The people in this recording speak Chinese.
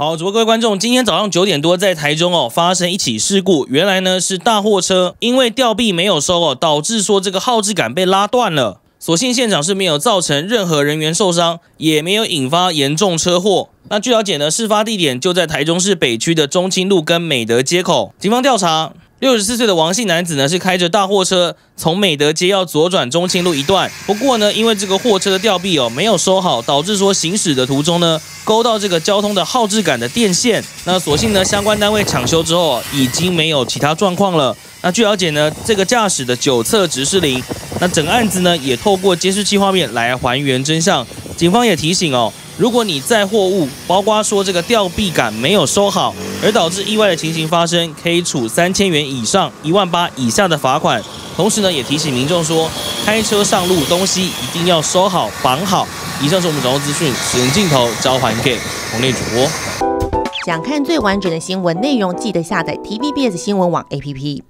好，主播各位观众，今天早上九点多在台中哦发生一起事故，原来呢是大货车因为吊臂没有收哦，导致说这个耗质杆被拉断了。所幸现场是没有造成任何人员受伤，也没有引发严重车祸。那据了解呢，事发地点就在台中市北区的中清路跟美德街口。警方调查。六十四岁的王姓男子呢，是开着大货车从美德街要左转中清路一段。不过呢，因为这个货车的吊臂哦没有收好，导致说行驶的途中呢勾到这个交通的耗质感的电线。那所幸呢，相关单位抢修之后已经没有其他状况了。那据了解呢，这个驾驶的九测值是零。那整个案子呢也透过监视器画面来还原真相。警方也提醒哦。如果你载货物，包括说这个吊臂杆没有收好，而导致意外的情形发生，可以处三千元以上一万八以下的罚款。同时呢，也提醒民众说，开车上路东西一定要收好绑好。以上是我们掌握资讯，使用镜头交还给红内主播。想看最完整的新闻内容，记得下载 TVBS 新闻网 APP。